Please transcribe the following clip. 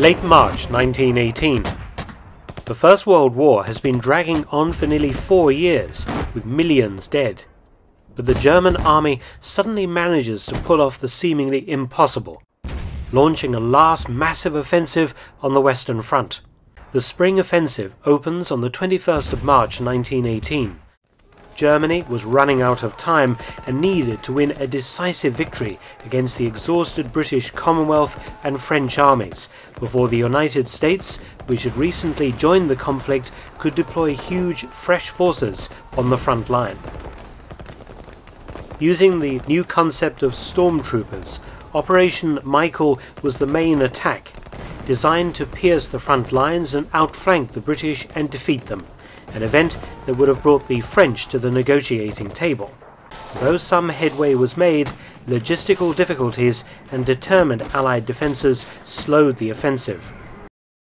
Late March 1918. The First World War has been dragging on for nearly four years, with millions dead. But the German army suddenly manages to pull off the seemingly impossible, launching a last massive offensive on the Western Front. The Spring Offensive opens on the 21st of March 1918 Germany was running out of time and needed to win a decisive victory against the exhausted British Commonwealth and French armies before the United States, which had recently joined the conflict, could deploy huge fresh forces on the front line. Using the new concept of stormtroopers, Operation Michael was the main attack, designed to pierce the front lines and outflank the British and defeat them an event that would have brought the French to the negotiating table. Though some headway was made, logistical difficulties and determined Allied defences slowed the offensive,